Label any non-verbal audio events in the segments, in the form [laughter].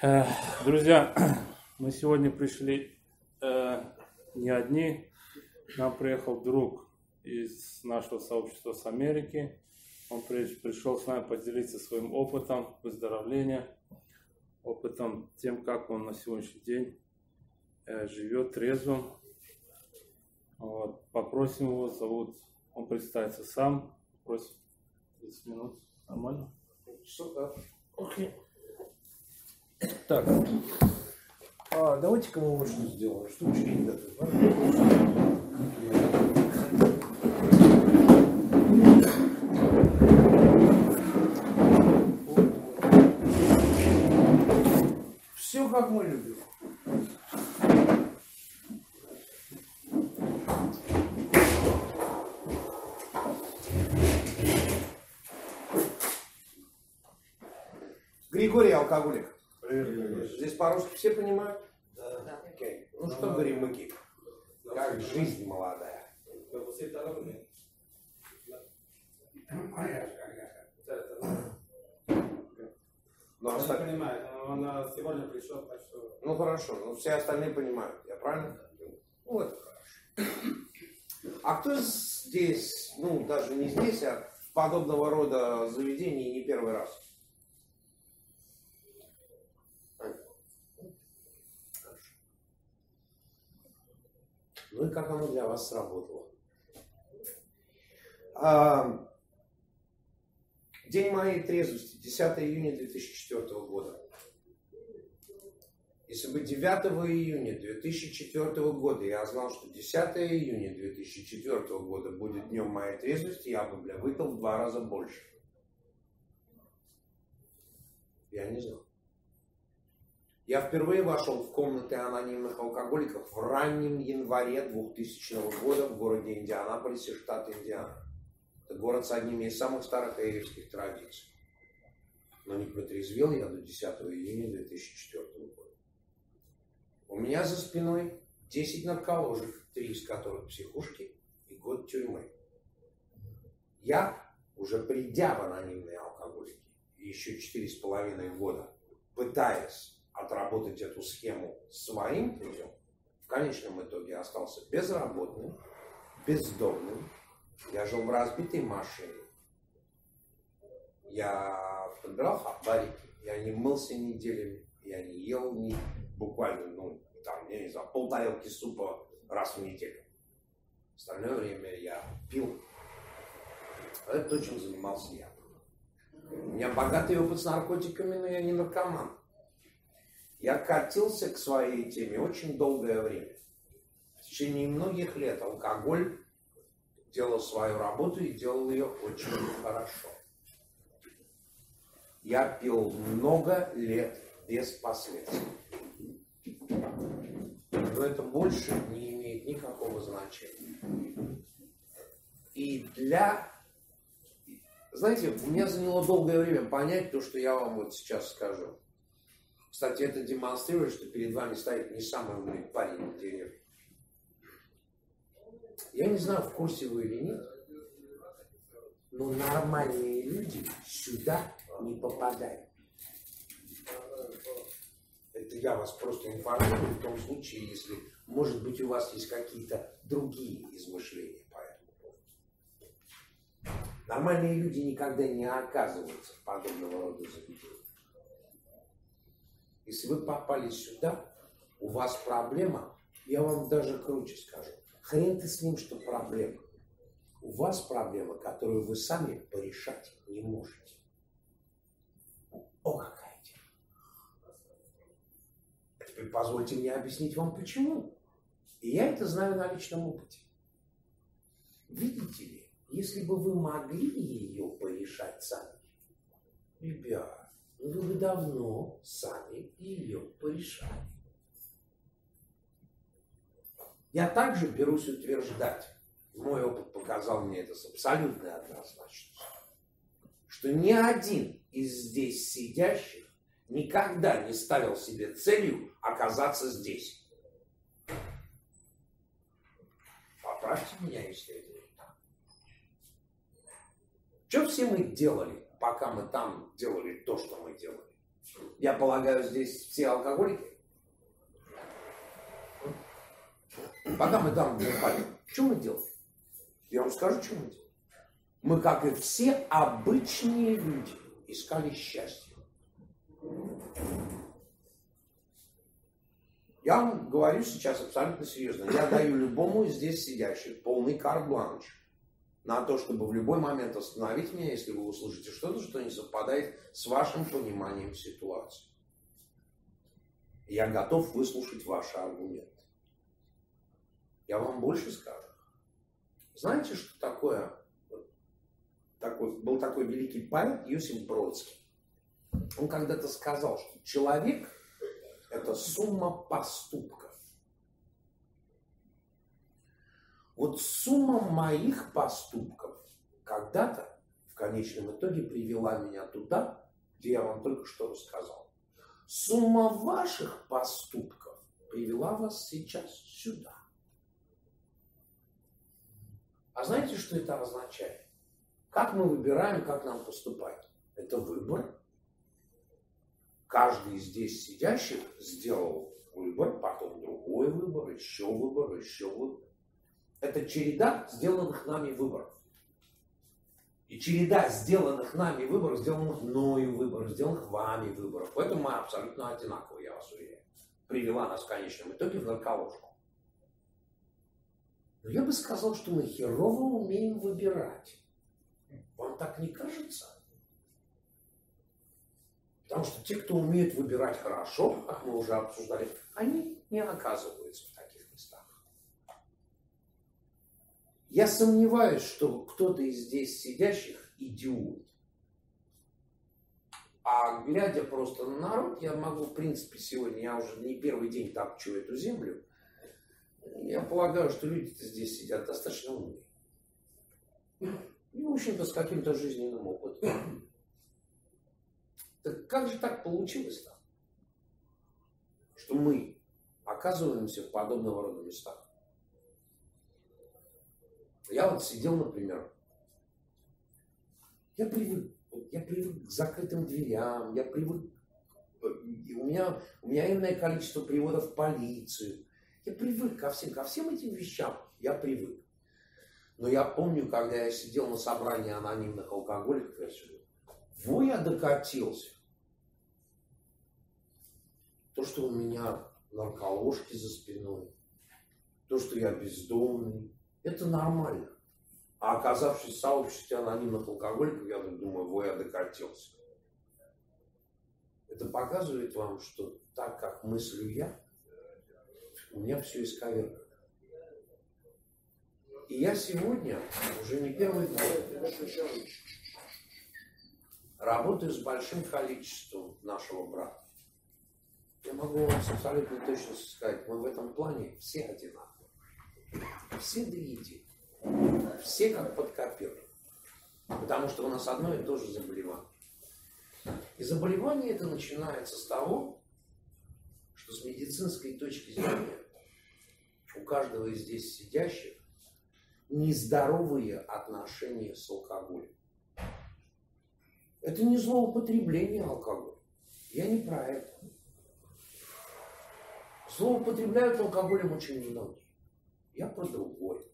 Друзья, [clears throat] мы сегодня пришли э, не одни. Нам приехал друг из нашего сообщества с Америки. Он при- пришел с нами поделиться своим опытом выздоровления, опытом тем, как он на сегодняшний день э, живет трезвым. Вот. Попросим его, зовут, он представится сам. Просим 30 минут. Нормально? Что-то. Окей. Так. А, давайте-ка мы вот что сделаем. Что учить Все как мы любим. Григорий алкоголик. По-русски все понимают? Да. Окей. Ну что говорим мы, Как жизнь молодая. Ну, Он не оста- понимает, он а, сегодня пришел, так что... ну хорошо, но все остальные понимают. Я правильно? Ну это хорошо. А кто здесь, ну даже не здесь, а в подобного рода заведении не первый раз? Ну и как оно для вас сработало? А, День моей трезвости, 10 июня 2004 года. Если бы 9 июня 2004 года я знал, что 10 июня 2004 года будет днем моей трезвости, я бы, бля, выпил в два раза больше. Я не знал. Я впервые вошел в комнаты анонимных алкоголиков в раннем январе 2000 года в городе Индианаполисе, штат Индиана. Это город с одними из самых старых эйрских традиций. Но не протрезвел я до 10 июня 2004 года. У меня за спиной 10 нарколожек, три из которых психушки и год тюрьмы. Я, уже придя в анонимные алкоголики, еще четыре с половиной года, пытаясь отработать эту схему своим путем, в конечном итоге остался безработным, бездомным, я жил в разбитой машине. Я подбирал хабарики, я не мылся неделями, я не ел ни, буквально, ну, там, я не знаю, полтарелки супа раз в неделю. Остальное время я пил. Это то, чем занимался я. У меня богатый опыт с наркотиками, но я не наркоман. Я катился к своей теме очень долгое время. В течение многих лет алкоголь делал свою работу и делал ее очень хорошо. Я пил много лет без последствий. Но это больше не имеет никакого значения. И для... Знаете, у меня заняло долгое время понять то, что я вам вот сейчас скажу. Кстати, это демонстрирует, что перед вами стоит не самый умный парень в деревне. Я не знаю, в курсе вы или нет, но нормальные люди сюда не попадают. Это я вас просто информирую в том случае, если, может быть, у вас есть какие-то другие измышления по этому поводу. Нормальные люди никогда не оказываются в подобного рода заведениях. Если вы попали сюда, у вас проблема, я вам даже круче скажу. Хрен ты с ним, что проблема. У вас проблема, которую вы сами порешать не можете. О, какая тема. А теперь позвольте мне объяснить вам почему. И я это знаю на личном опыте. Видите ли, если бы вы могли ее порешать сами, ребят, вы бы давно сами ее порешали. Я также берусь утверждать, мой опыт показал мне это с абсолютной однозначностью, что ни один из здесь сидящих никогда не ставил себе целью оказаться здесь. Поправьте меня, если это не так. Что все мы делали, пока мы там делали то, что мы делали? Я полагаю, здесь все алкоголики? Пока мы там бухали, что мы делали? Я вам скажу, что мы делали. Мы, как и все обычные люди, искали счастье. Я вам говорю сейчас абсолютно серьезно. Я даю любому из здесь сидящих полный карт-бланш на то, чтобы в любой момент остановить меня, если вы услышите что-то, что не совпадает с вашим пониманием ситуации. Я готов выслушать ваши аргументы. Я вам больше скажу. Знаете, что такое? Такой, был такой великий поэт Юсиф Бродский. Он когда-то сказал, что человек – это сумма поступков. Вот сумма моих поступков когда-то в конечном итоге привела меня туда, где я вам только что рассказал. Сумма ваших поступков привела вас сейчас сюда. А знаете, что это означает? Как мы выбираем, как нам поступать? Это выбор. Каждый из здесь сидящих сделал выбор, потом другой выбор, еще выбор, еще выбор. Это череда сделанных нами выборов. И череда сделанных нами выборов, сделанных мною выборов, сделанных вами выборов. Поэтому мы абсолютно одинаковые, я вас уверяю. Привела нас в конечном итоге в нарколожку. Но я бы сказал, что мы херово умеем выбирать. Вам так не кажется? Потому что те, кто умеет выбирать хорошо, как мы уже обсуждали, они не оказываются в таких местах. Я сомневаюсь, что кто-то из здесь сидящих идиот. А глядя просто на народ, я могу, в принципе, сегодня, я уже не первый день топчу эту землю, я полагаю, что люди здесь сидят достаточно умные. И, в общем-то, с каким-то жизненным опытом. Так как же так получилось-то, что мы оказываемся в подобного рода местах? Я вот сидел, например, я привык, я привык к закрытым дверям, я привык, у меня, у меня иное количество приводов в полицию, я привык ко всем, ко всем этим вещам. Я привык. Но я помню, когда я сидел на собрании анонимных алкоголиков, я сижу, во я докатился. То, что у меня нарколожки за спиной, то, что я бездомный, это нормально. А оказавшись в сообществе анонимных алкоголиков, я думаю, я докатился. Это показывает вам, что так, как мыслю я, у меня все исковеркано. И я сегодня, уже не первый год, работаю с большим количеством нашего брата. Я могу вам с абсолютной точностью сказать, мы в этом плане все одинаковые. Все до единого. Все как под копирку. Потому что у нас одно и то же заболевание. И заболевание это начинается с того, что с медицинской точки зрения у каждого из здесь сидящих нездоровые отношения с алкоголем. Это не злоупотребление алкоголя. Я не про это. Злоупотребляют алкоголем очень многие. Я про другое.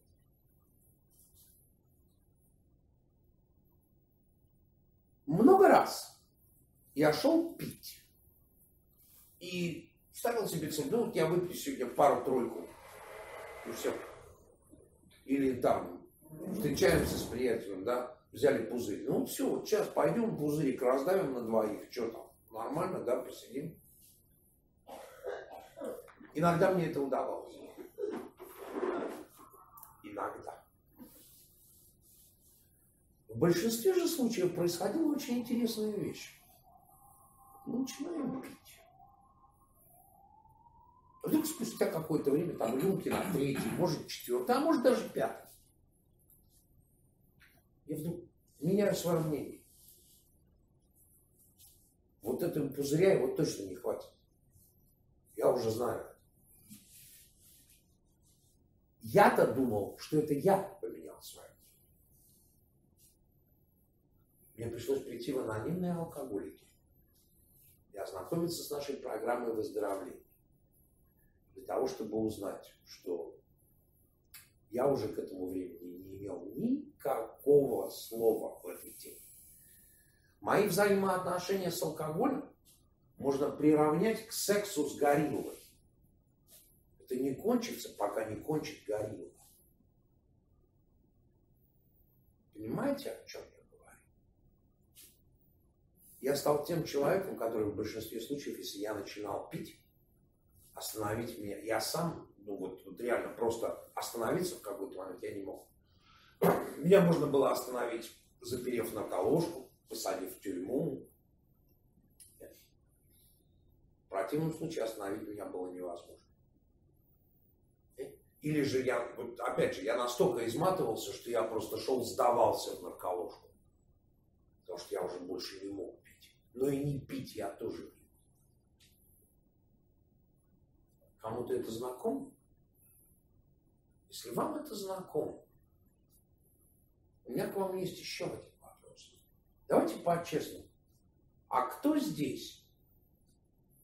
Много раз я шел пить. И ставил себе цель, ну я выпью сегодня пару-тройку и все. Или там встречаемся с приятелем, да, взяли пузырь. Ну все, вот сейчас пойдем пузырик раздавим на двоих, что там, нормально, да, посидим. Иногда мне это удавалось. Иногда. В большинстве же случаев происходила очень интересная вещь. Мы начинаем пить. Вдруг спустя какое-то время, там, рюмки на третий, может, четвертый, а может, даже пятый. Я вдруг меняю свое мнение. Вот этого пузыря его точно не хватит. Я уже знаю. Я-то думал, что это я поменял свое. Мне пришлось прийти в анонимные алкоголики. и ознакомиться с нашей программой выздоровления. Для того, чтобы узнать, что я уже к этому времени не имел никакого слова в этой теме. Мои взаимоотношения с алкоголем можно приравнять к сексу с гориллой. Это не кончится, пока не кончит горилла. Понимаете, о чем я говорю? Я стал тем человеком, который в большинстве случаев, если я начинал пить, остановить меня, я сам, ну вот, вот реально просто остановиться в какой-то момент я не мог. Меня можно было остановить, заперев на колошку, посадив в тюрьму. В противном случае остановить меня было невозможно. Или же я, вот опять же, я настолько изматывался, что я просто шел, сдавался в нарколожку. Потому что я уже больше не мог пить. Но и не пить я тоже не. Кому-то это знакомо? Если вам это знакомо, у меня к вам есть еще один вопрос. Давайте по-честному. А кто здесь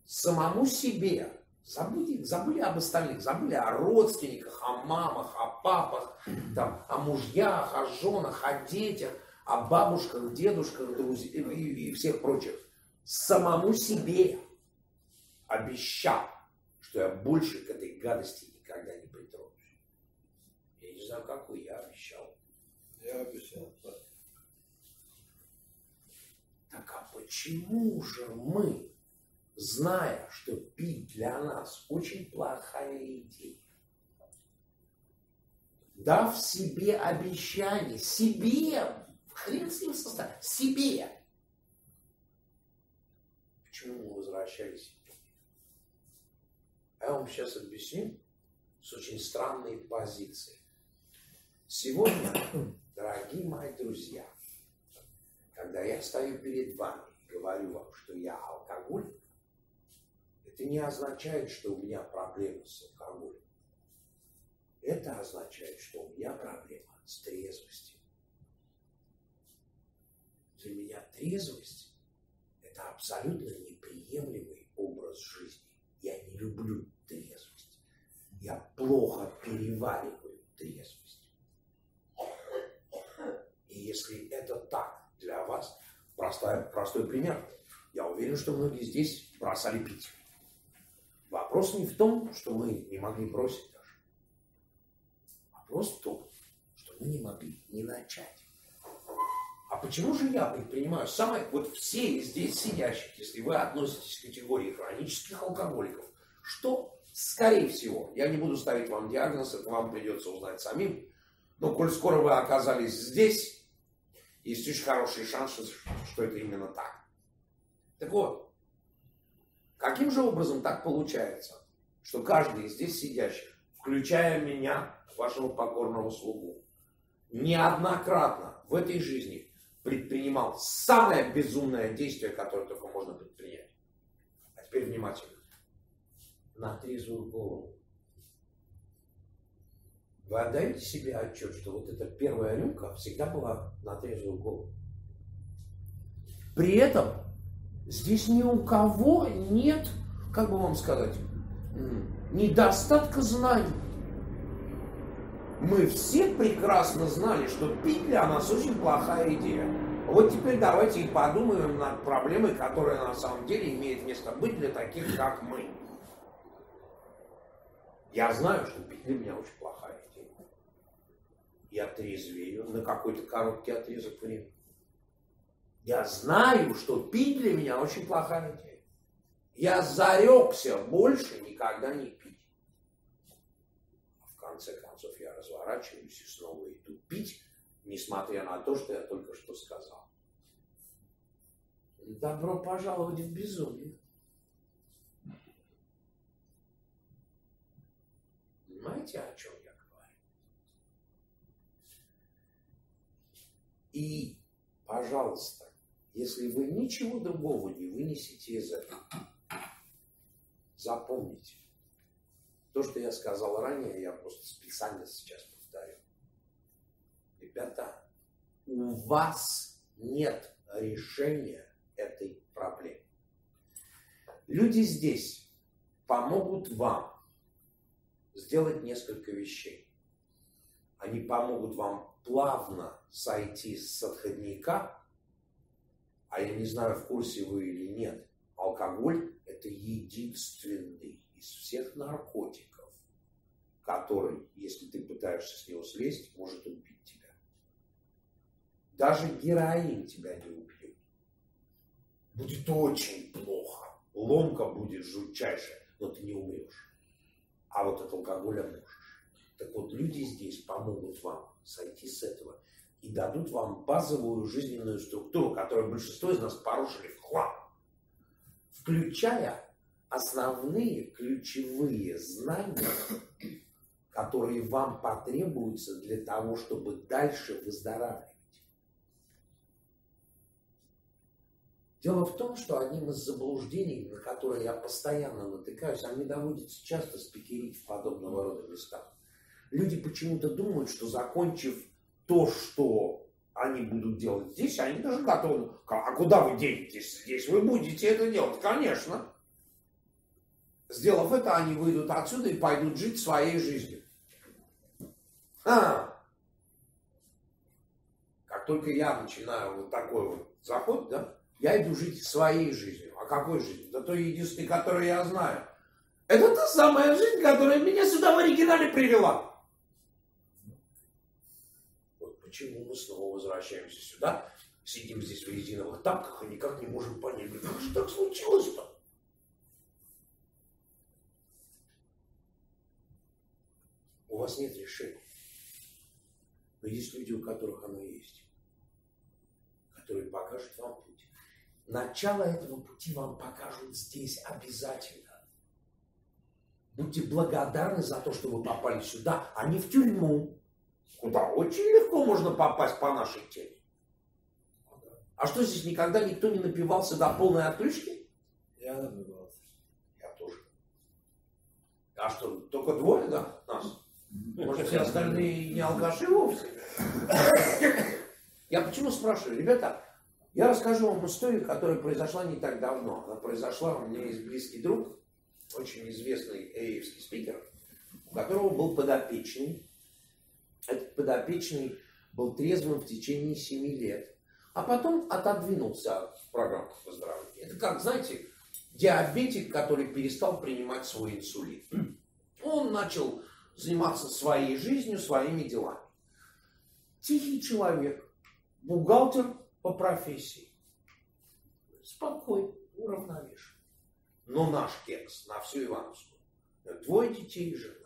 самому себе Забыли, забыли об остальных, забыли о родственниках, о мамах, о папах, там, о мужьях, о женах, о детях, о бабушках, дедушках, друзьях и, и всех прочих. Самому себе обещал, что я больше к этой гадости никогда не притронусь. Я не знаю, какой я обещал. Я обещал. Так а почему же мы зная, что пить для нас очень плохая идея, дав себе обещание, себе, хрен с ним состав, себе. Почему мы возвращались? Я вам сейчас объясню с очень странной позиции. Сегодня, дорогие мои друзья, когда я стою перед вами и говорю вам, что я алкоголик, это не означает, что у меня проблемы с алкоголем. Это означает, что у меня проблема с трезвостью. Для меня трезвость – это абсолютно неприемлемый образ жизни. Я не люблю трезвость. Я плохо перевариваю трезвость. И если это так для вас, простой, простой пример. Я уверен, что многие здесь бросали пить. Вопрос не в том, что мы не могли бросить даже. Вопрос в том, что мы не могли не начать. А почему же я предпринимаю самое, вот все здесь сидящих, если вы относитесь к категории хронических алкоголиков, что, скорее всего, я не буду ставить вам диагноз, это вам придется узнать самим, но коль скоро вы оказались здесь, есть очень хороший шанс, что это именно так. Так вот, Каким же образом так получается, что каждый из здесь сидящих, включая меня, вашего покорного слугу, неоднократно в этой жизни предпринимал самое безумное действие, которое только можно предпринять. А теперь внимательно. На трезвую голову. Вы отдаете себе отчет, что вот эта первая рюмка всегда была на трезвую голову. При этом Здесь ни у кого нет, как бы вам сказать, недостатка знаний. Мы все прекрасно знали, что пить для нас очень плохая идея. Вот теперь давайте и подумаем над проблемой, которая на самом деле имеет место быть для таких, как мы. Я знаю, что пить для меня очень плохая идея. Я трезвею на какой-то короткий отрезок времени. Я знаю, что пить для меня очень плохая идея. Я зарекся больше никогда не пить. В конце концов, я разворачиваюсь и снова иду пить, несмотря на то, что я только что сказал. Добро пожаловать в безумие. Понимаете, о чем я говорю? И, пожалуйста, если вы ничего другого не вынесете из этого, запомните. То, что я сказал ранее, я просто специально сейчас повторю. Ребята, у вас нет решения этой проблемы. Люди здесь помогут вам сделать несколько вещей. Они помогут вам плавно сойти с отходника, а я не знаю, в курсе вы или нет, алкоголь – это единственный из всех наркотиков, который, если ты пытаешься с него слезть, может убить тебя. Даже героин тебя не убьет. Будет очень плохо. Ломка будет жутчайшая, но ты не умрешь. А вот от алкоголя можешь. Так вот, люди здесь помогут вам сойти с этого и дадут вам базовую жизненную структуру, которую большинство из нас порушили в хлам, включая основные ключевые знания, которые вам потребуются для того, чтобы дальше выздоравливать. Дело в том, что одним из заблуждений, на которые я постоянно натыкаюсь, а мне доводится часто спикерить в подобного рода местах. Люди почему-то думают, что закончив то, что они будут делать здесь, они даже готовы. А куда вы денетесь здесь? Вы будете это делать, конечно. Сделав это, они выйдут отсюда и пойдут жить своей жизнью. А! Как только я начинаю вот такой вот заход, да, я иду жить своей жизнью. А какой жизнью? Да той единственной, которую я знаю. Это та самая жизнь, которая меня сюда в оригинале привела. Почему мы снова возвращаемся сюда, сидим здесь в резиновых тапках и никак не можем понять, как же так случилось-то? У вас нет решения. Но есть люди, у которых оно есть, которые покажут вам путь. Начало этого пути вам покажут здесь обязательно. Будьте благодарны за то, что вы попали сюда, а не в тюрьму, куда очень легко можно попасть по нашей теме. А что здесь никогда никто не напивался до полной отключки? Я напивался. Я тоже. А что, только двое, да, нас? Может, все остальные не алкаши вовсе? Я почему спрашиваю? Ребята, я расскажу вам историю, которая произошла не так давно. Она произошла, у меня есть близкий друг, очень известный эевский спикер, у которого был подопечный. Этот подопечный был трезвым в течение семи лет, а потом отодвинулся от программы выздоровления. Это как, знаете, диабетик, который перестал принимать свой инсулин. Он начал заниматься своей жизнью, своими делами. Тихий человек, бухгалтер по профессии. Спокойный, уравновешен. Но наш кекс на всю Ивановскую. Двое детей и жена.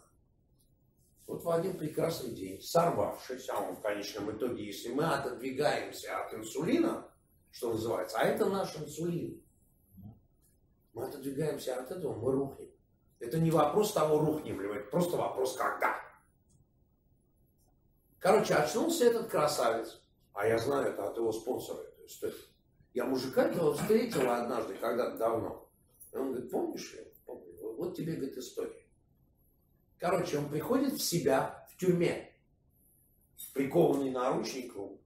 Вот в один прекрасный день, сорвавшись, а он в конечном итоге, если мы отодвигаемся от инсулина, что называется, а это наш инсулин, мы отодвигаемся от этого, мы рухнем. Это не вопрос того, рухнем ли мы, это просто вопрос когда. Короче, очнулся этот красавец, а я знаю это от его спонсора, эту историю. Я мужика этого встретил однажды, когда-то давно. И он говорит, помнишь, я помню, вот тебе, говорит, история. Короче, он приходит в себя в тюрьме, прикованный наручником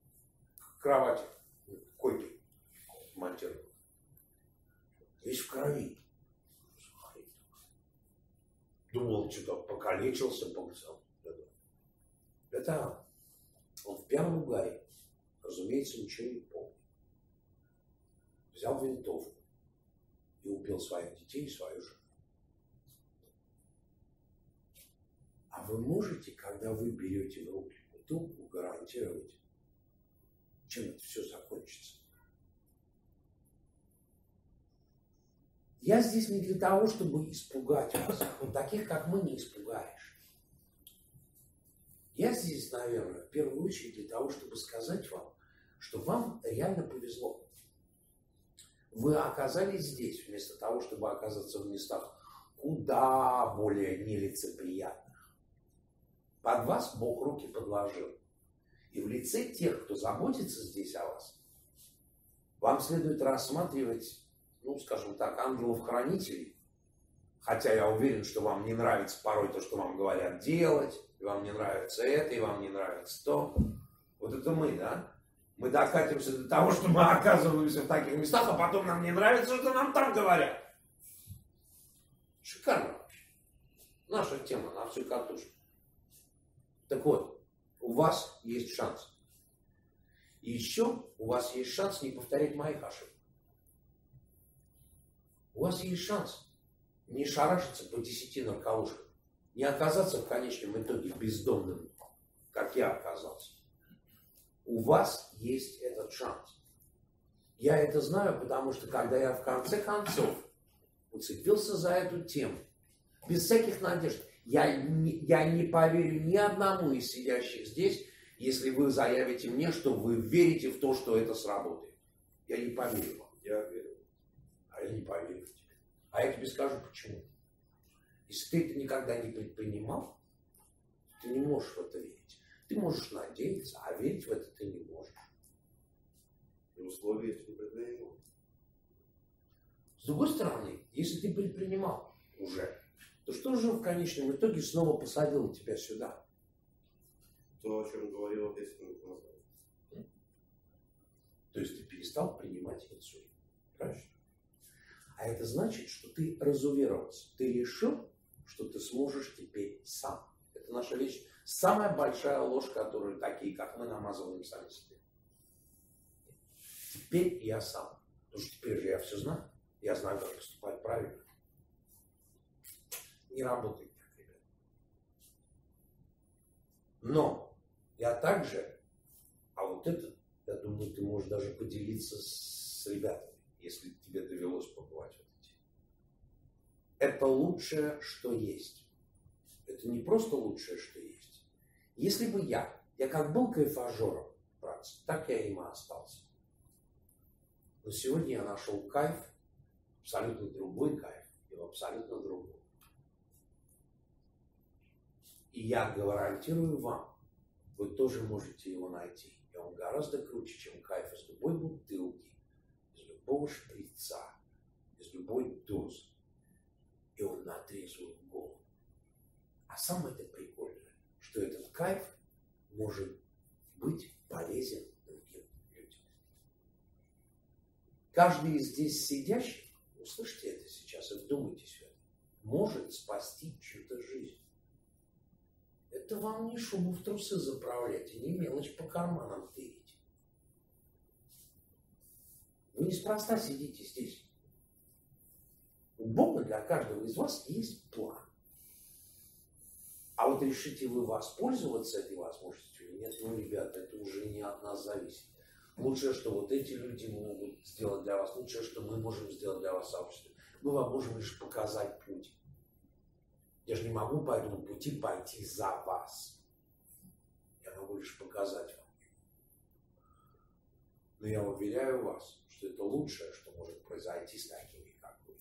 к кровати, к койке монтирован. Весь в крови. Думал, что-то покалечился, помысал. Это он в пьяном угаре, разумеется, ничего не помнит. Взял винтовку и убил своих детей и свою жену. А вы можете, когда вы берете в руки бутылку, гарантировать, чем это все закончится? Я здесь не для того, чтобы испугать вас. Вот таких, как мы, не испугаешь. Я здесь, наверное, в первую очередь для того, чтобы сказать вам, что вам реально повезло. Вы оказались здесь, вместо того, чтобы оказаться в местах куда более нелицеприятных. Под вас Бог руки подложил. И в лице тех, кто заботится здесь о вас, вам следует рассматривать ну, скажем так, ангелов-хранителей. Хотя я уверен, что вам не нравится порой то, что вам говорят делать, и вам не нравится это, и вам не нравится то. Вот это мы, да? Мы докатимся до того, что мы оказываемся в таких местах, а потом нам не нравится, что нам там говорят. Шикарно вообще. Наша тема на всю катушку. Так вот, у вас есть шанс. И еще у вас есть шанс не повторять моих ошибок. У вас есть шанс не шарашиться по десяти нарколушкам, не оказаться в конечном итоге бездомным, как я оказался. У вас есть этот шанс. Я это знаю, потому что когда я в конце концов уцепился за эту тему, без всяких надежд, я не, я не поверю ни одному из сидящих здесь, если вы заявите мне, что вы верите в то, что это сработает. Я не поверю вам. Я верю. А я не поверю в тебя. А я тебе скажу почему. Если ты это никогда не предпринимал, ты не можешь в это верить. Ты можешь надеяться, а верить в это ты не можешь. И условия не предпринимал. С другой стороны, если ты предпринимал уже, то что же в конечном итоге снова посадило тебя сюда? То, о чем говорил 10 минут назад. То есть ты перестал принимать инсулин. Правильно? А это значит, что ты разуверовался. Ты решил, что ты сможешь теперь сам. Это наша вещь. Самая большая ложь, которую такие, как мы, намазываем сами себе. Теперь я сам. Потому что теперь же я все знаю. Я знаю, как поступать правильно. Не работает так, ребят. Но я также, а вот это, я думаю, ты можешь даже поделиться с ребятами, если тебе довелось побывать в этой теме. Это лучшее, что есть. Это не просто лучшее, что есть. Если бы я, я как был кайфажером, братцы, так я им и остался. Но сегодня я нашел кайф, абсолютно другой кайф, и в абсолютно другом. И я гарантирую вам, вы тоже можете его найти. И он гораздо круче, чем кайф из любой бутылки, из любого шприца, из любой дозы. И он на трезвую голову. А самое-то прикольное, что этот кайф может быть полезен другим людям. Каждый из здесь сидящих, услышьте это сейчас и вдумайтесь в это, может спасти чью-то жизнь. Это вам не шубу в трусы заправлять и не мелочь по карманам тырить. Вы неспроста сидите здесь. У Бога для каждого из вас есть план. А вот решите вы воспользоваться этой возможностью или нет, ну, ребята, это уже не от нас зависит. Лучшее, что вот эти люди могут сделать для вас, лучшее, что мы можем сделать для вас сообщество, мы вам можем лишь показать путь. Я же не могу по этому пути пойти за вас. Я могу лишь показать вам. Но я уверяю вас, что это лучшее, что может произойти с такими, как вы.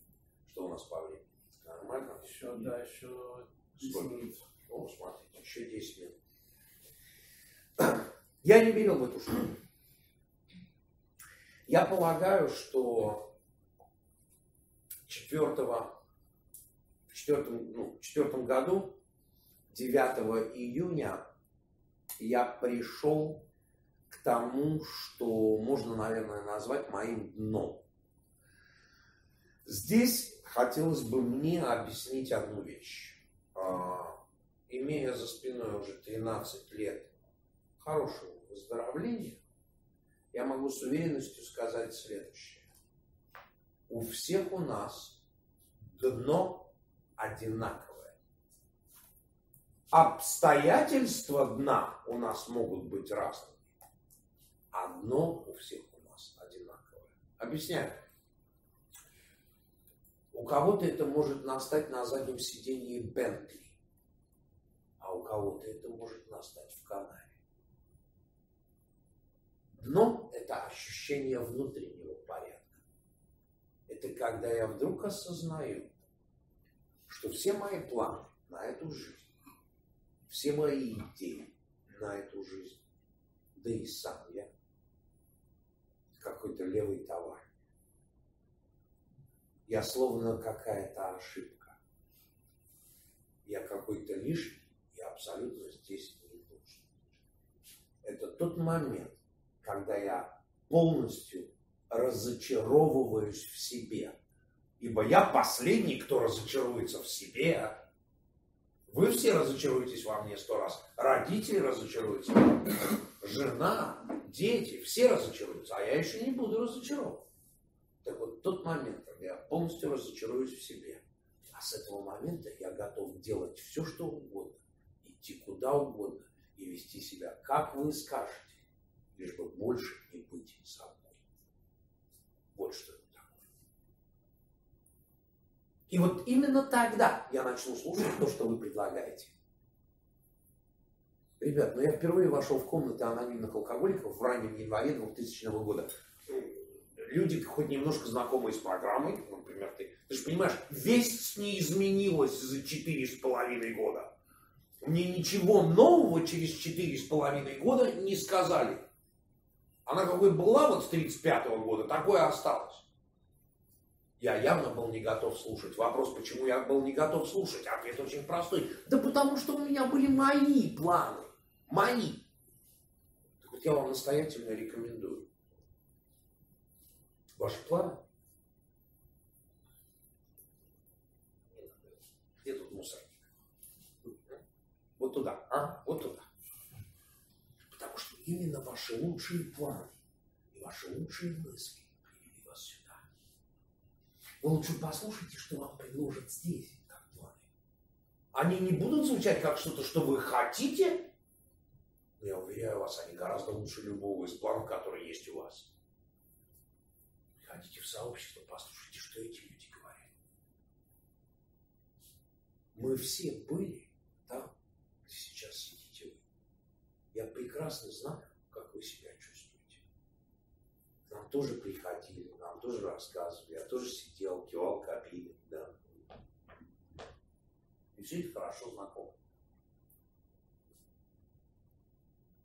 Что у нас по времени? Нормально? Еще, да, еще 10 Сколько? минут. О, смотрите, еще 10 минут. Я не верил в эту штуку. Я полагаю, что 4, в четвертом, ну, четвертом году, 9 июня, я пришел к тому, что можно, наверное, назвать моим дном. Здесь хотелось бы мне объяснить одну вещь. А, Имея за спиной уже 13 лет хорошего выздоровления, я могу с уверенностью сказать следующее. У всех у нас дно одинаковое. Обстоятельства дна у нас могут быть разными, а дно у всех у нас одинаковое. Объясняю. У кого-то это может настать на заднем сидении Бентли, а у кого-то это может настать в Канаре. Дно – это ощущение внутреннего порядка. Это когда я вдруг осознаю, что все мои планы на эту жизнь, все мои идеи на эту жизнь, да и сам я, какой-то левый товар. Я словно какая-то ошибка. Я какой-то лишний и абсолютно здесь не нужен. Это тот момент, когда я полностью разочаровываюсь в себе, Ибо я последний, кто разочаруется в себе. Вы все разочаруетесь во мне сто раз. Родители разочаруются. Жена, дети, все разочаруются. А я еще не буду разочарован. Так вот, тот момент, когда я полностью разочаруюсь в себе. А с этого момента я готов делать все, что угодно. Идти куда угодно. И вести себя, как вы скажете. Лишь бы больше не быть собой. Вот что. И вот именно тогда я начну слушать то, что вы предлагаете. Ребят, ну я впервые вошел в комнаты анонимных алкоголиков в раннем январе 2000 года. Люди, хоть немножко знакомые с программой, например, ты, ты же понимаешь, весть не изменилась за четыре с половиной года. Мне ничего нового через четыре с половиной года не сказали. Она какой была вот с 35 года, такое осталось. Я явно был не готов слушать. Вопрос, почему я был не готов слушать? Ответ очень простой. Да потому что у меня были мои планы. Мои. Так вот я вам настоятельно рекомендую. Ваши планы? Где тут мусорник? Вот туда, а? Вот туда. Потому что именно ваши лучшие планы и ваши лучшие мысли. Вы лучше послушайте, что вам предложат здесь, как планы. Они не будут звучать как что-то, что вы хотите, я уверяю вас, они гораздо лучше любого из планов, которые есть у вас. Приходите в сообщество, послушайте, что эти люди говорят. Мы все были там, где сейчас сидите вы. Я прекрасно знаю, как вы себя чувствуете. Нам тоже приходили, нам тоже рассказывали. Я тоже сидел, кивал кабине, да. И все это хорошо знакомо.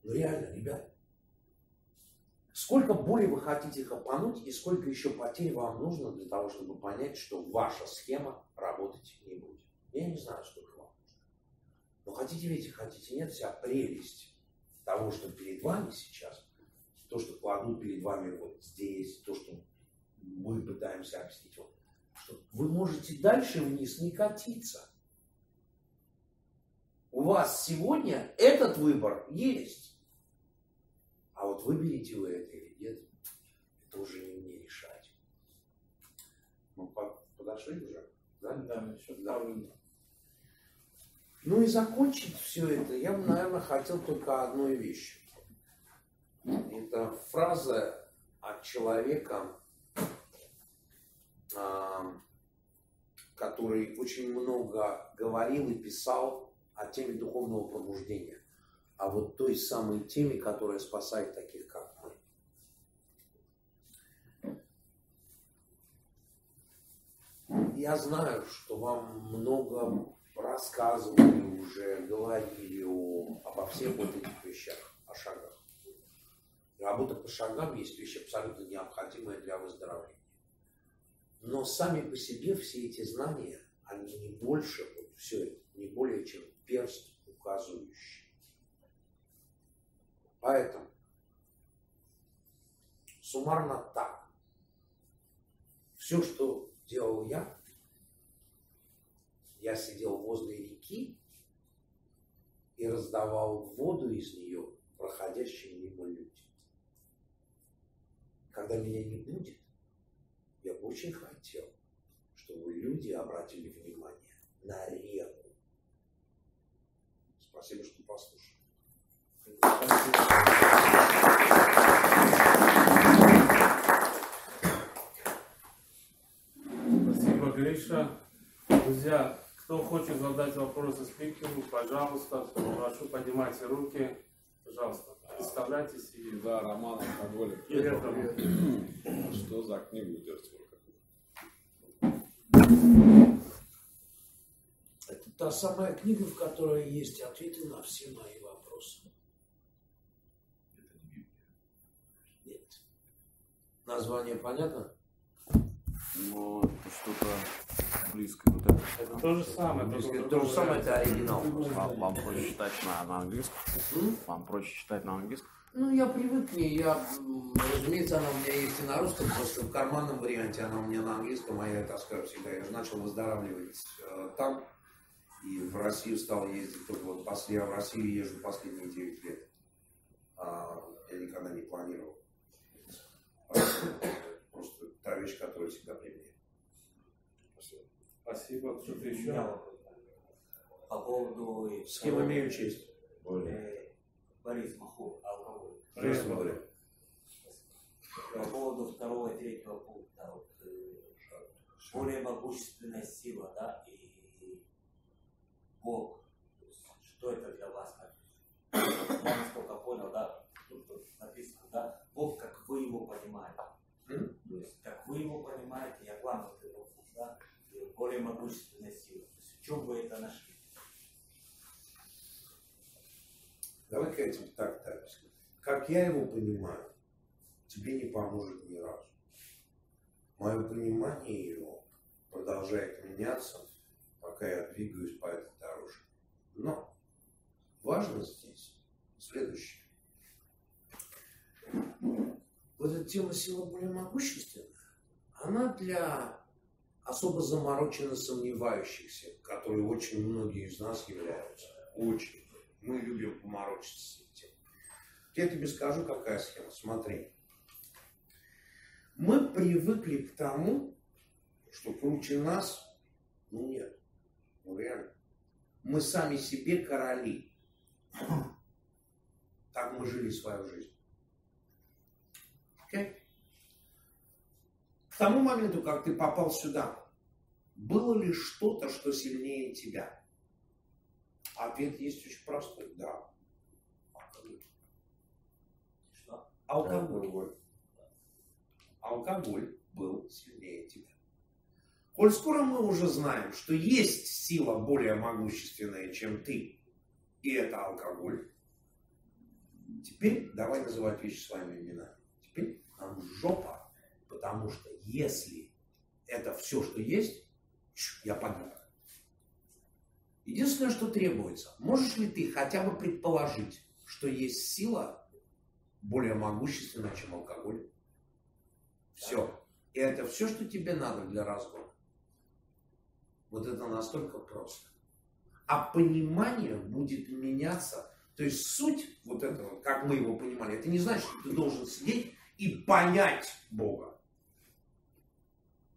Ну реально, ребят, сколько боли вы хотите хапануть и сколько еще потерь вам нужно для того, чтобы понять, что ваша схема работать не будет. Я не знаю, сколько вам нужно. Но хотите верьте, хотите нет, вся прелесть того, что перед вами сейчас, то, что кладут перед вами вот здесь, то, что мы пытаемся объяснить вам, что вы можете дальше вниз не катиться. У вас сегодня этот выбор есть. А вот выберете вы это или нет, это уже не мне решать. Мы по- подошли уже? Да? Да, еще Да. Ну и закончить все это я бы, наверное, хотел только одной вещи. Это фраза от человека, который очень много говорил и писал о теме духовного пробуждения. А вот той самой теме, которая спасает таких, как мы. Я знаю, что вам много рассказывали уже, говорили о- обо всех вот этих вещах, о шагах. Работа по шагам есть вещь абсолютно необходимая для выздоровления. Но сами по себе все эти знания, они не больше, вот все это, не более чем перст указывающий. Поэтому суммарно так. Все, что делал я, я сидел возле реки и раздавал воду из нее проходящим мимо людям. Когда меня не будет, я бы очень хотел, чтобы люди обратили внимание на реку. Спасибо, что послушали. Спасибо, Гриша. Друзья, кто хочет задать вопросы спикеру, пожалуйста, прошу, поднимайте руки. Пожалуйста, представляйтесь и Да, Роман Алкоголик. Привет, Роман. [clears throat] Что за книгу держите? Это та самая книга, в которой есть ответы на все мои вопросы. Нет. Название понятно? Ну, это что-то Вот это. Это то же самое, только То же самое, это оригинал. Вам, вам проще читать на, на английском? Вам проще читать на английском? Ну, я привык к ней. Я, разумеется, она у меня есть и на русском, просто в карманном варианте она у меня на английском, а я ее таскаю всегда. Я же начал выздоравливать э, там. И в Россию стал ездить только вот после, я в Россию езжу последние 9 лет. А, я никогда не планировал. Просто та вещь, которая всегда при мне. Спасибо. Что-то еще? По поводу... С кем имею честь? э, Борис Махов, алкоголь. Честно говоря. По поводу второго и третьего пункта. Вот, э, более могущественная сила, да, и Бог. Что это для вас? Как? Я насколько понял, да, тут написано, да, Бог, как вы его понимаете. То есть, как вы его понимаете, я к вам да, более могущественная сила. То есть, в чем вы это нашли? Давай-ка я тебе так так скажу. Как я его понимаю, тебе не поможет ни разу. Мое понимание его продолжает меняться, пока я двигаюсь по этой дорожке. Но важно здесь следующее. Вот эта тема сила более могущественная, она для особо замороченно сомневающихся, которые очень многие из нас являются. Очень. Мы любим поморочиться с этим. Я тебе скажу, какая схема. Смотри. Мы привыкли к тому, что круче нас, ну нет, ну реально. Мы сами себе короли. Так мы жили свою жизнь. Окей? К тому моменту, как ты попал сюда, было ли что-то, что сильнее тебя? Ответ есть очень простой. Да. Алкоголь. Что? Алкоголь. Алкоголь был сильнее тебя. Коль скоро мы уже знаем, что есть сила более могущественная, чем ты, и это алкоголь, теперь давай называть вещи своими именами. Теперь нам жопа, потому что если это все, что есть, я погиб. Единственное, что требуется, можешь ли ты хотя бы предположить, что есть сила более могущественная, чем алкоголь? Все. И это все, что тебе надо для разгона. Вот это настолько просто. А понимание будет меняться. То есть суть вот этого, как мы его понимали, это не значит, что ты должен сидеть и понять Бога.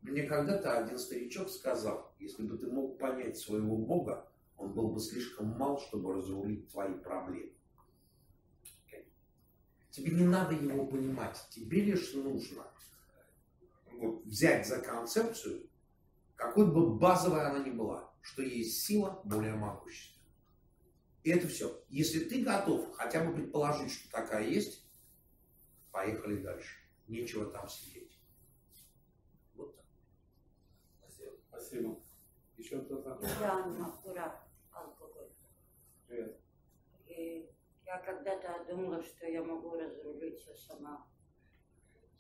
Мне когда-то один старичок сказал, если бы ты мог понять своего Бога, он был бы слишком мал, чтобы разрулить твои проблемы. Тебе не надо его понимать, тебе лишь нужно взять за концепцию, какой бы базовой она ни была, что есть сила более могущественная. И это все. Если ты готов хотя бы предположить, что такая есть, поехали дальше. Нечего там сидеть. Вот так. Спасибо. Еще кто-то? Я Макура, алкоголь. Привет. И я когда-то думала, что я могу разрулить все сама,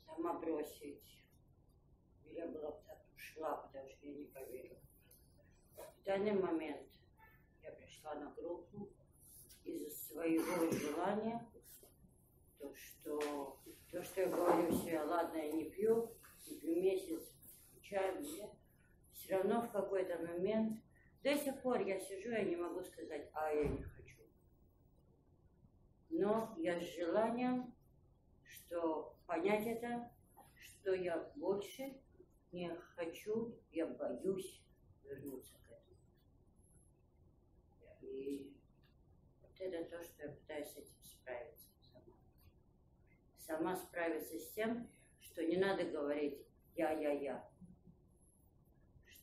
сама бросить. Я была бы так ушла, потому что я не поверила. В данный момент я пришла на группу из-за своего желания, то что, то, что я говорю себе, ладно, я не пью, не пью месяц, чай, мне, все равно в какой-то момент до сих пор я сижу, я не могу сказать, а я не хочу. Но я с желанием, что понять это, что я больше не хочу, я боюсь вернуться к этому. И вот это то, что я пытаюсь с этим справиться сама. Сама справиться с тем, что не надо говорить я-я-я.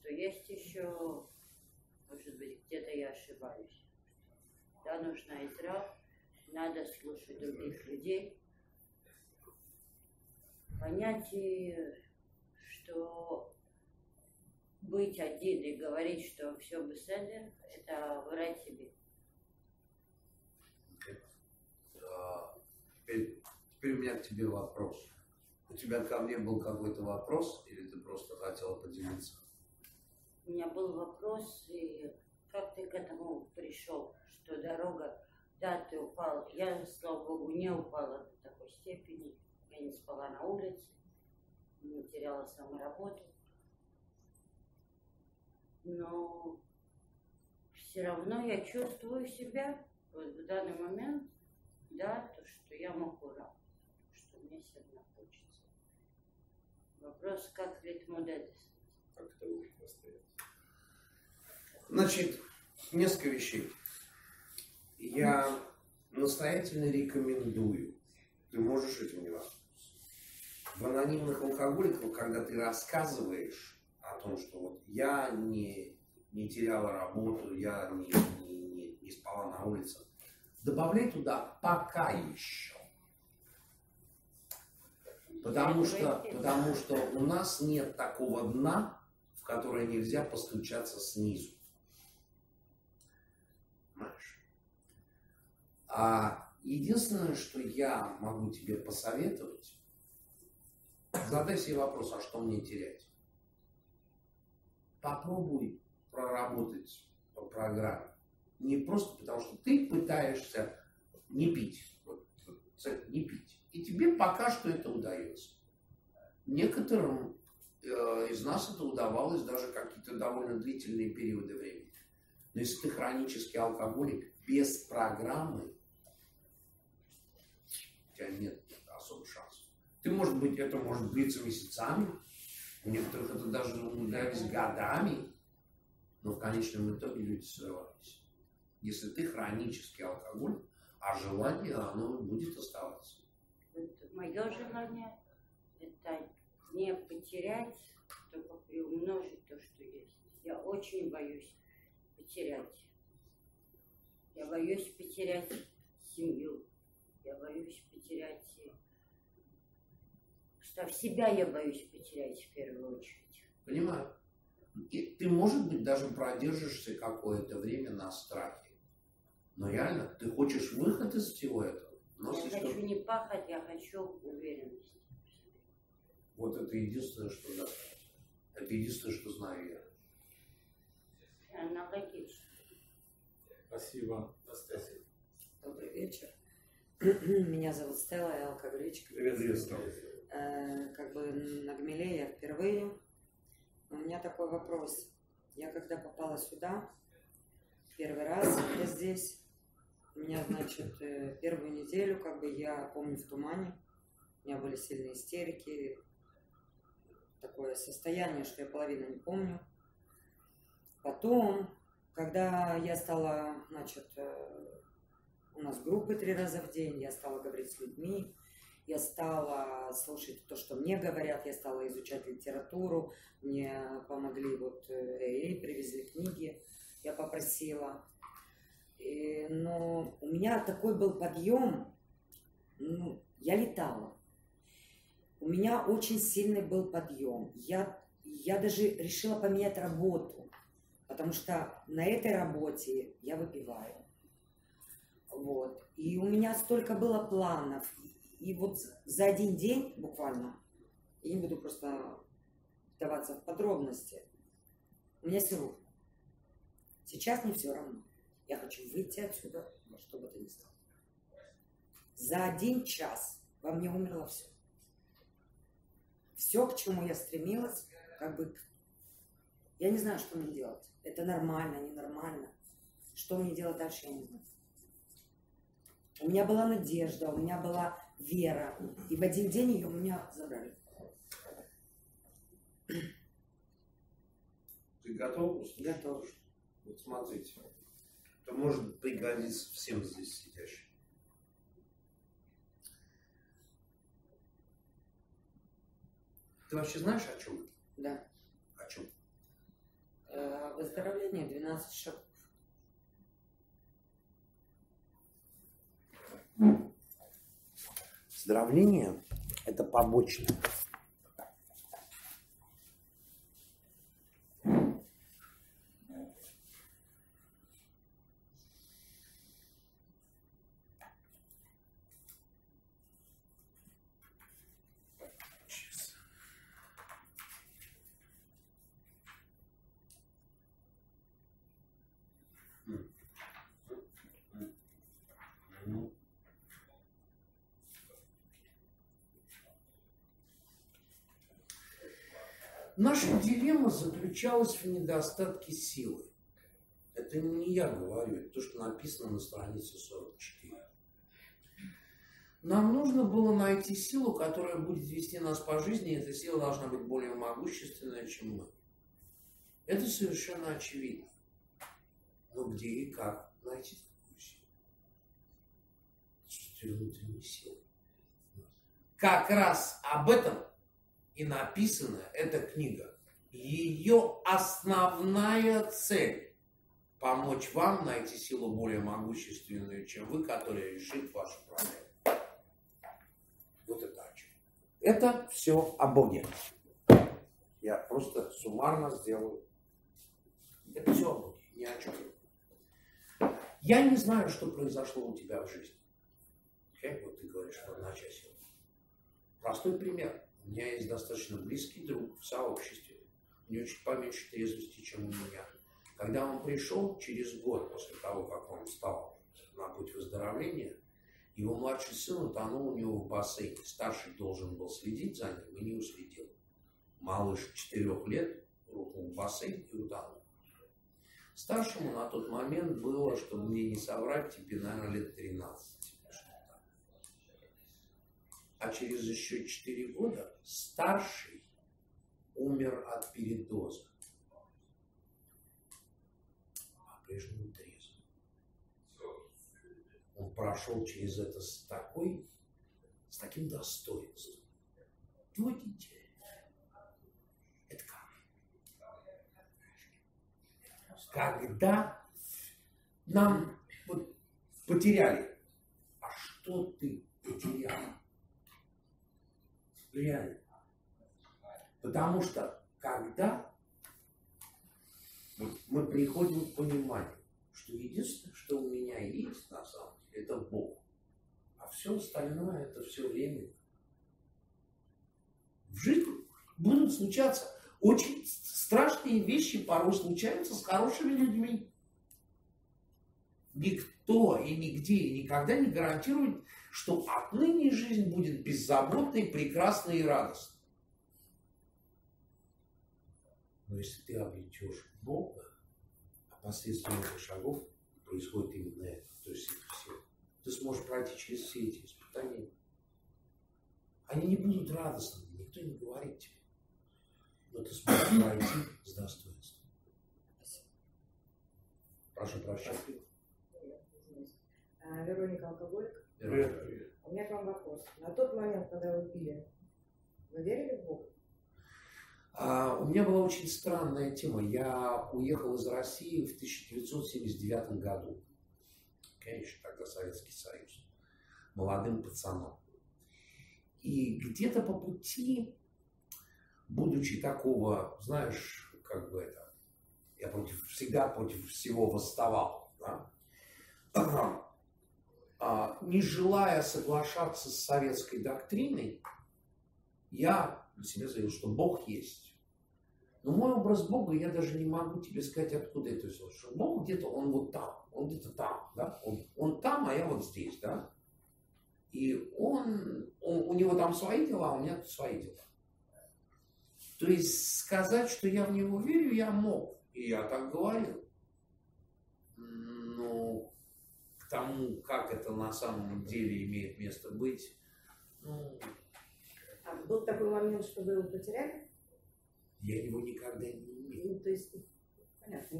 Что есть еще, может быть, где-то я ошибаюсь. Да, нужна изра, надо слушать других людей. Понять, что быть один и говорить, что все беседер, это врать себе. Да. Теперь, теперь у меня к тебе вопрос. У тебя ко мне был какой-то вопрос, или ты просто хотела поделиться? У меня был вопрос, и как ты к этому пришел, что дорога, да, ты упал. Я, слава богу, не упала до такой степени. Я не спала на улице, не теряла самоработу. Но все равно я чувствую себя вот в данный момент, да, то, что я могу работать, что мне сильно хочется. Вопрос, как литмодет. Как это будет постоять? Значит, несколько вещей. Я настоятельно рекомендую, ты можешь этим не воспользоваться. В анонимных алкоголиках, когда ты рассказываешь о том, что вот я не, не теряла работу, я не, не, не, не спала на улице, добавляй туда пока еще. Потому что, потому что у нас нет такого дна, в которое нельзя постучаться снизу. Понимаешь? А единственное, что я могу тебе посоветовать, задай себе вопрос, а что мне терять? Попробуй проработать по программе. Не просто потому, что ты пытаешься не пить. Вот, цель, не пить. И тебе пока что это удается. Некоторым э, из нас это удавалось даже какие-то довольно длительные периоды времени. Но если ты хронический алкоголик без программы, тебя нет особых шансов. Ты, может быть, это может длиться месяцами, у некоторых это даже умудрялись годами, но в конечном итоге люди срывались. Если ты хронический алкоголик, а желание, оно будет оставаться. Вот мое желание это не потерять, только приумножить то, что есть. Я очень боюсь потерять. Я боюсь потерять семью. Я боюсь потерять... Что в себя я боюсь потерять в первую очередь. Понимаю. И ты, может быть, даже продержишься какое-то время на страхе. Но реально, ты хочешь выход из всего этого. Но я хочу не пахать, я хочу уверенности. в себе. Вот это единственное, что достаточно. Это единственное, что знаю я. Аналогично. Спасибо. Добрый вечер. [clears throat] Меня зовут Стелла, я алкоголичка. Привет, Естер. Э, как бы на гмеле я впервые. У меня такой вопрос. Я когда попала сюда, первый раз я здесь, у меня, значит, э, первую неделю, как бы я помню в тумане, у меня были сильные истерики, такое состояние, что я половину не помню. Потом, когда я стала, значит, э, у нас группы три раза в день, я стала говорить с людьми, я стала слушать то, что мне говорят, я стала изучать литературу, мне помогли вот э, привезли книги, я попросила. И, но у меня такой был подъем, ну, я летала. У меня очень сильный был подъем. Я, я даже решила поменять работу, потому что на этой работе я выпиваю. Вот. И у меня столько было планов. И вот за один день буквально, я не буду просто вдаваться в подробности, у меня все рухнуло. Сейчас мне все равно. Я хочу выйти отсюда, во что бы то ни стало. За один час во мне умерло все. Все, к чему я стремилась, как бы... Я не знаю, что мне делать. Это нормально, ненормально. Что мне делать дальше, я не знаю. У меня была надежда, у меня была вера. И в один день ее у меня забрали. Ты готов? Готов. Вот смотрите. Это может пригодиться всем здесь сидящим. Ты вообще знаешь о чем? Да. О чем? Э, Выздоровление 12 шагов. Выздоровление – это побочное. Наша дилемма заключалась в недостатке силы. Это не я говорю, это то, что написано на странице 44. Нам нужно было найти силу, которая будет вести нас по жизни, и эта сила должна быть более могущественная, чем мы. Это совершенно очевидно. Но где и как найти такую силу? Отсутствие внутренней силы. Как раз об этом и написана эта книга. Ее основная цель – помочь вам найти силу более могущественную, чем вы, которая решит вашу проблему. Вот это о. Это все о Боге. Я просто суммарно сделаю. Это все о Боге, ни о чем. Я не знаю, что произошло у тебя в жизни. Okay? Вот ты говоришь в одночасье. Простой пример. У меня есть достаточно близкий друг в сообществе. У него чуть поменьше трезвости, чем у меня. Когда он пришел через год после того, как он стал на путь выздоровления, его младший сын утонул у него в бассейне. Старший должен был следить за ним и не уследил. Малыш четырех лет рухнул в бассейн и утонул. Старшему на тот момент было, чтобы мне не соврать, тебе, наверное, лет 13 а через еще 4 года старший умер от передоза. По-прежнему трезв. Он прошел через это с такой, с таким достоинством. Двойните. Это как? Когда нам вот потеряли, а что ты потерял? Реально. Потому что когда мы приходим к пониманию, что единственное, что у меня есть на самом деле, это Бог. А все остальное это все время. В жизни будут случаться очень страшные вещи, порой случаются с хорошими людьми. Никто и нигде и никогда не гарантирует что отныне жизнь будет беззаботной, прекрасной и радостной. Но если ты обретешь Бога, а последствием этих шагов происходит именно это, то есть это все, ты сможешь пройти через все эти испытания. Они не будут радостными, никто не говорит тебе. Но ты сможешь пройти с достоинством. Прошу прощения. Вероника алкоголик. Привет. У меня к вам вопрос. На тот момент, когда вы пили, вы верили в Бога? А, у меня была очень странная тема. Я уехал из России в 1979 году. Конечно, тогда Советский Союз. Молодым пацаном. И где-то по пути, будучи такого, знаешь, как бы это, я против, всегда против всего восставал. Да? [clears throat] А, не желая соглашаться с советской доктриной, я для себя заявил, что Бог есть. Но мой образ Бога, я даже не могу тебе сказать, откуда это взялось. Что Бог где-то, он вот там, он где-то там, да? Он, он там, а я вот здесь, да? И он, он, у него там свои дела, а у меня тут свои дела. То есть сказать, что я в него верю, я мог. И я так говорил. Но тому, как это на самом деле имеет место быть. Ну, а был такой момент, что вы его потеряли? Я его никогда не имел. Ну, то есть, понятно.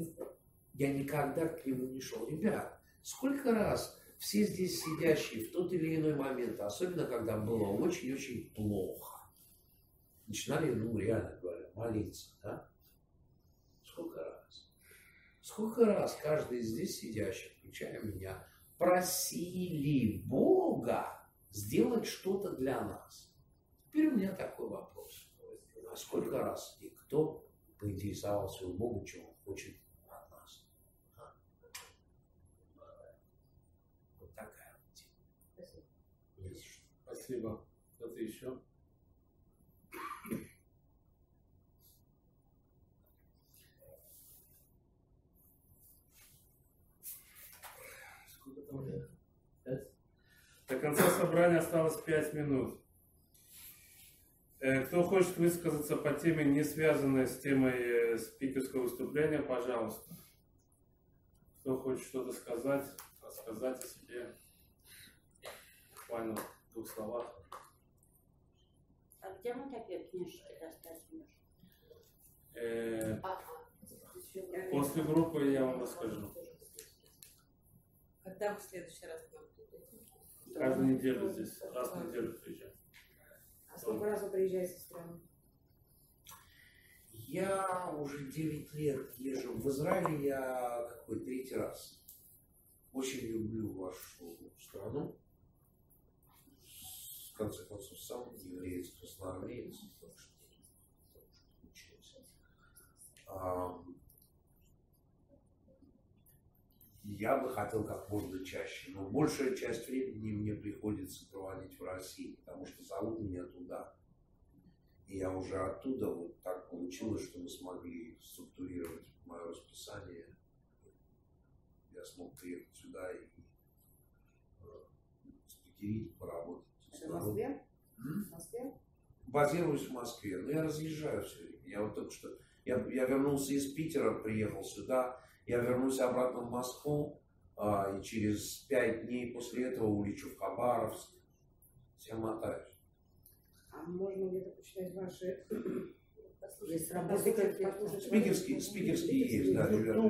Я никогда к нему не шел. Ребят, сколько раз все здесь сидящие в тот или иной момент, особенно когда было очень-очень плохо, начинали, ну, реально говоря, молиться, да? Сколько раз? Сколько раз каждый из здесь сидящих, включая меня, просили Бога сделать что-то для нас. Теперь у меня такой вопрос. А сколько раз и кто поинтересовался у Бога, чего он хочет от нас? А? Вот такая вот тема. Спасибо. Кто-то еще? До конца собрания осталось 5 минут. Э, Кто хочет высказаться по теме, не связанной с темой э, спикерского выступления, пожалуйста. Кто хочет что-то сказать, рассказать о себе. Буквально в двух словах. А где мы такие книжки достать можем? Э, После группы я вам расскажу. Когда в следующий раз придете? Каждую неделю здесь, раз в неделю приезжаю. А сколько раз вы приезжаете с страны? Я уже 9 лет езжу в Израиль, я какой третий раз. Очень люблю вашу страну. В конце концов, сам евреец, красноармеец. так что учился. Ам, Я бы хотел как можно чаще, но большая часть времени мне приходится проводить в России, потому что зовут меня туда. И я уже оттуда вот так получилось, что мы смогли структурировать мое расписание. Я смог приехать сюда и э, спикерить, поработать. с Это в народом. Москве? В Москве? Базируюсь в Москве, но я разъезжаю все время. Я вот только что, я, я вернулся из Питера, приехал сюда, я вернусь обратно в Москву, а, и через пять дней после этого улечу в Хабаровск. Я мотаюсь. А можно где-то почитать ваши... Ваши- спикерские есть, да, ребята.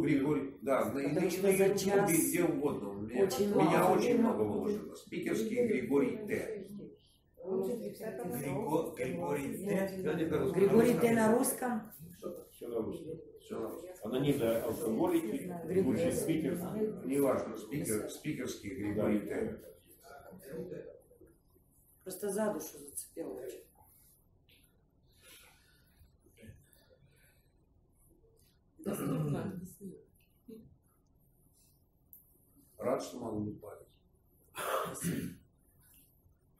Григорий, да, на, на, Ютубе, где угодно. У меня, очень меня мало. очень много выложено. Спикерский Григорий Т. Григорий Т. Григорий, ты на русском? Все на русском. Все. Анонимные алкоголики, лучший спикер. Неважно, спикер, спикерский Григорий Т. Просто за душу зацепил очень. Доступно. Рад, что могу быть полезен.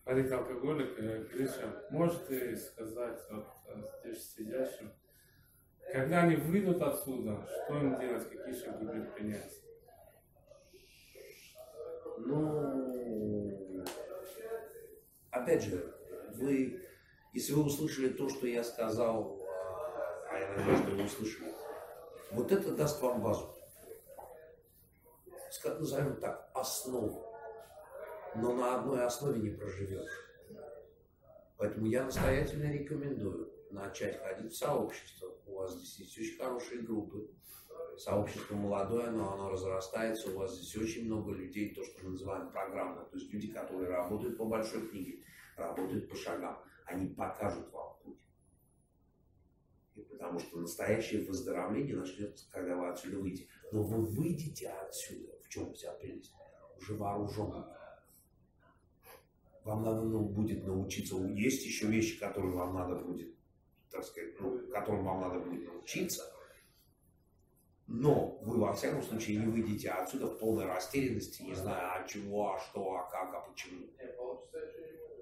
Парик алкоголик, э, Гриша, можете сказать вот, э, здесь сидящим, когда они выйдут отсюда, что им делать, какие шаги предпринять? Ну, опять же, вы, если вы услышали то, что я сказал, а а я надеюсь, что вы услышали, вот это даст вам базу. Назовем так, основу. Но на одной основе не проживешь. Поэтому я настоятельно рекомендую начать ходить в сообщество. У вас здесь есть очень хорошие группы. Сообщество молодое, но оно разрастается. У вас здесь очень много людей, то, что мы называем программно. То есть люди, которые работают по большой книге, работают по шагам. Они покажут вам путь. И потому что настоящее выздоровление начнется, когда вы отсюда выйдете. Но вы выйдете отсюда, в чем вся прелесть, уже вооруженным. Вам надо ну, будет научиться. Есть еще вещи, которые вам надо будет, так сказать, ну, которым вам надо будет научиться. Но вы, во всяком случае, не выйдете отсюда в полной растерянности, не зная, а чего, а что, а как, а почему.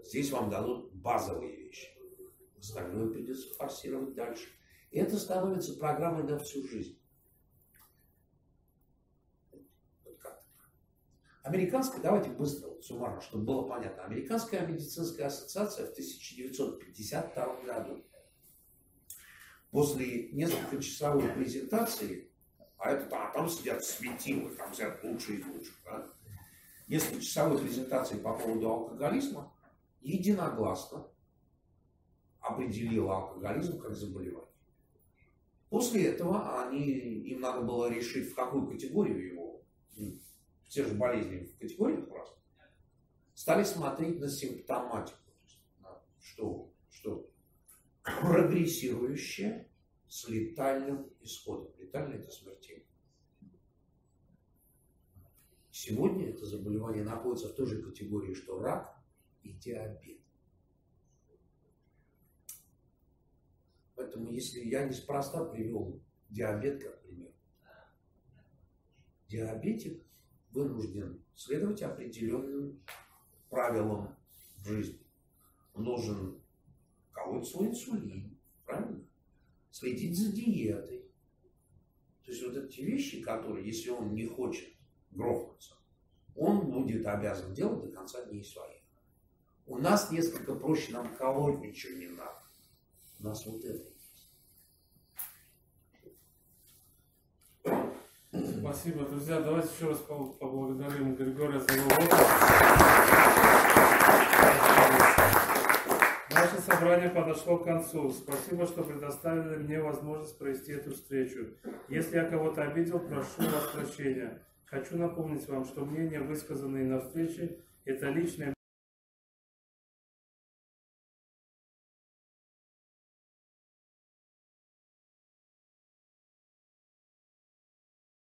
Здесь вам дадут базовые вещи. Остальное придется форсировать дальше. И это становится программой на всю жизнь. Американская, давайте быстро, суммарно, чтобы было понятно. Американская медицинская ассоциация в 1952 году после несколько часовой презентации, а это а там сидят светилы, там сидят лучшие из лучших, да? несколько часовой презентации по поводу алкоголизма, единогласно определила алкоголизм как заболевание. После этого они, им надо было решить, в какую категорию его, м, все же болезни в категориях раз, стали смотреть на симптоматику, что, что прогрессирующее с летальным исходом. Летальное это смертельно. Сегодня это заболевание находится в той же категории, что рак и диабет. Поэтому если я неспроста привел диабет как пример, диабетик вынужден следовать определенным правилам в жизни. Он должен колоть свой инсулин, правильно? Следить за диетой. То есть вот эти вещи, которые, если он не хочет грохнуться, он будет обязан делать до конца дней своих. У нас несколько проще, нам колоть ничего не надо. У нас вот это есть. Спасибо, друзья. Давайте еще раз по- поблагодарим Григория за его опыт. Наше собрание подошло к концу. Спасибо, что предоставили мне возможность провести эту встречу. Если я кого-то обидел, прошу вас прощения. Хочу напомнить вам, что мнения, высказанные на встрече, это личное